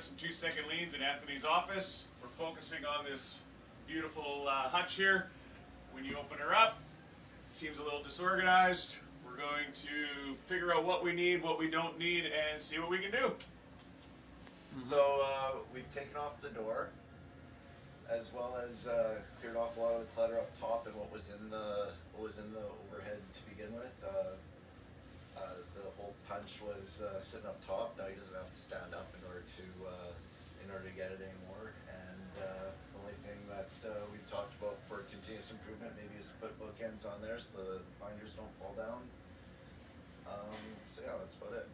some two second leans in Anthony's office. We're focusing on this beautiful uh, hutch here. When you open her up, seems a little disorganized. We're going to figure out what we need, what we don't need, and see what we can do. So uh, we've taken off the door, as well as uh, cleared off a lot of the clutter up top and what was in the what was in the overhead to begin with. Uh, uh, the hole punch was uh, sitting up top. Now he doesn't have to stand up in order to uh, in order to get it anymore. And uh, the only thing that uh, we've talked about for continuous improvement maybe is to put bookends on there so the binders don't fall down. Um, so yeah, that's about it.